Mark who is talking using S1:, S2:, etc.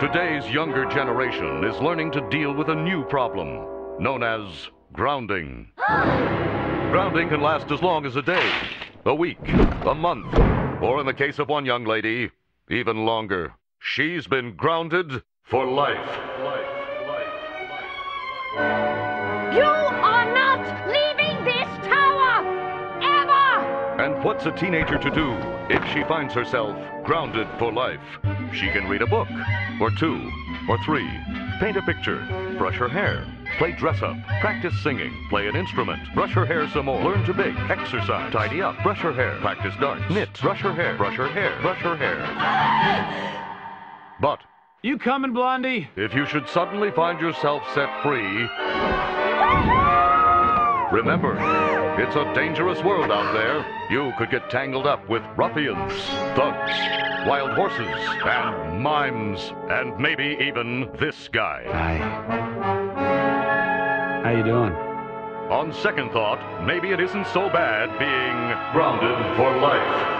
S1: Today's younger generation is learning to deal with a new problem known as grounding. grounding can last as long as a day, a week, a month, or in the case of one young lady, even longer. She's been grounded for life.
S2: You are not
S1: what's a teenager to do if she finds herself grounded for life? She can read a book, or two, or three, paint a picture, brush her hair, play dress up, practice singing, play an instrument, brush her hair some more, learn to bake, exercise, tidy up, brush her hair, practice darts, knit, brush her hair, brush her hair, brush her hair. But
S3: You coming, Blondie?
S1: if you should suddenly find yourself set free, remember, it's a dangerous world out there. You could get tangled up with ruffians, thugs, wild horses, and mimes, and maybe even this guy.
S3: Hi. How you doing?
S1: On second thought, maybe it isn't so bad being grounded for life.